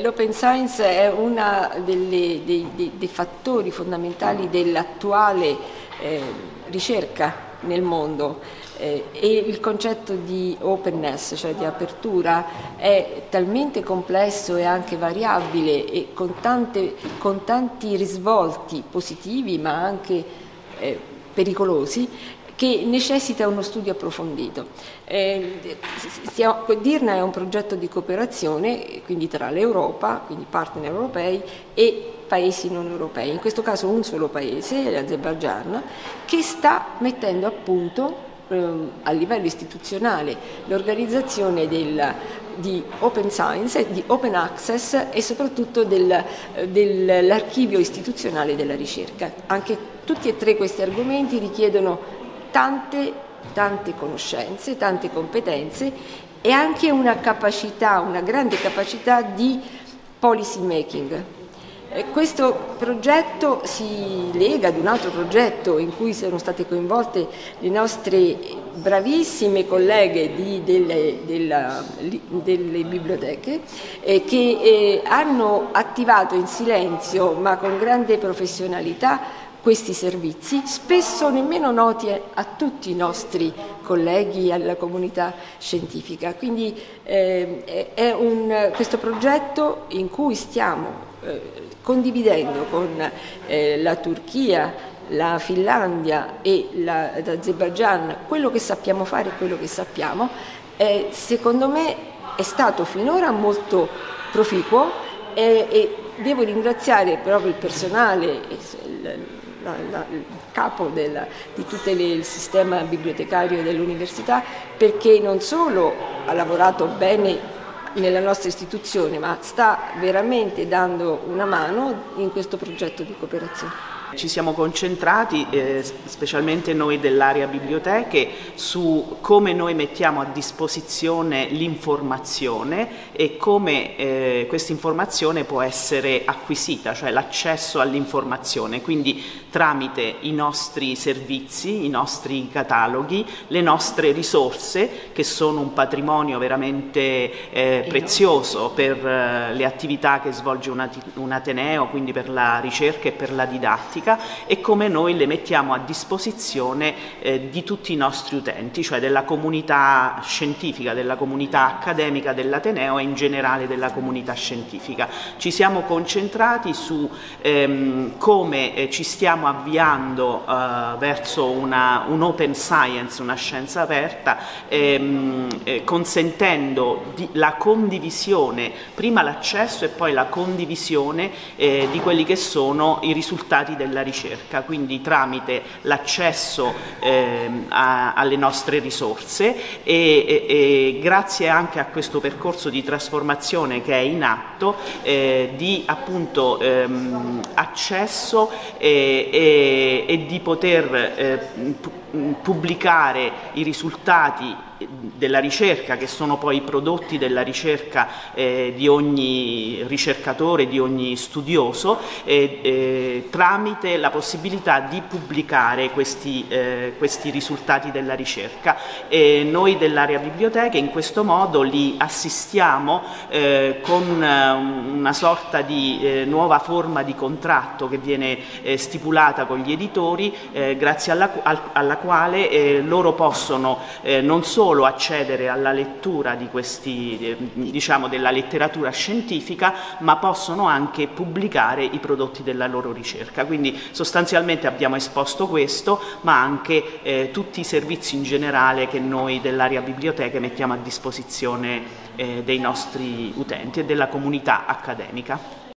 l'open science è uno dei, dei, fattori fondamentali dell'attuale eh, ricerca nel mondo. Eh, e il concetto di openness, cioè di apertura, è talmente complesso e anche variabile e con, tante, con tanti risvolti positivi ma anche eh, pericolosi che necessita uno studio approfondito. Eh, DIRNA è un progetto di cooperazione quindi tra l'Europa, quindi partner europei, e paesi non europei, in questo caso un solo paese, l'Azerbaijan, che sta mettendo a punto ehm, a livello istituzionale l'organizzazione del, di open science, di open access e soprattutto del, dell'archivio istituzionale della ricerca. Anche tutti e tre questi argomenti richiedono tante, tante conoscenze, tante competenze e anche una capacità, una grande capacità di policy making. Questo progetto si lega ad un altro progetto in cui sono state coinvolte le nostre bravissime colleghe di, delle, della, delle, biblioteche eh, che eh, hanno attivato in silenzio ma con grande professionalità questi servizi, spesso nemmeno noti a tutti i nostri colleghi, alla comunità scientifica. Quindi eh, un, questo progetto in cui stiamo eh, condividendo con eh, la Turchia, la Finlandia e l'Azerbaijan quello che sappiamo fare e quello che sappiamo, secondo me è stato finora molto proficuo e devo ringraziare proprio il personale, la, la, il capo del, di tutto il sistema bibliotecario dell'università perché non solo ha lavorato bene nella nostra istituzione ma sta veramente dando una mano in questo progetto di cooperazione. Ci siamo concentrati, eh, specialmente noi dell'area biblioteche, su come noi mettiamo a disposizione l'informazione e come eh, questa informazione può essere acquisita, cioè l'accesso all'informazione, quindi tramite i nostri servizi, i nostri cataloghi, le nostre risorse che sono un patrimonio veramente eh, prezioso per eh, le attività che svolge un, un Ateneo, quindi per la ricerca e per la didattica informatica e come noi le mettiamo a disposizione eh, di tutti i nostri utenti, cioè della comunità scientifica, della comunità accademica dell'Ateneo e in generale della comunità scientifica. Ci siamo concentrati su ehm, come eh, ci stiamo avviando eh, verso una, un open science, una scienza aperta, ehm, eh, consentendo di, la condivisione, prima l'accesso e poi la condivisione eh, di quelli che sono i risultati del della ricerca, quindi tramite l'accesso eh, alle nostre risorse e, e, e, grazie anche a questo percorso di trasformazione che è in atto eh, di appunto ehm, accesso e, e, di poter eh, pubblicare i risultati della ricerca, che sono poi i prodotti della ricerca eh, di ogni ricercatore, di ogni studioso, eh, eh, tramite la possibilità di pubblicare questi, eh, questi risultati della ricerca. E noi dell'area biblioteca in questo modo li assistiamo eh, con eh, una sorta di nuova forma di contratto che viene stipulata con gli editori, grazie alla, alla quale loro possono non solo solo accedere alla lettura di questi, eh, diciamo, della letteratura scientifica, ma possono anche pubblicare i prodotti della loro ricerca. Quindi sostanzialmente abbiamo esposto questo, ma anche eh, tutti i servizi in generale che noi dell'area biblioteche mettiamo a disposizione eh, dei nostri utenti e della comunità accademica.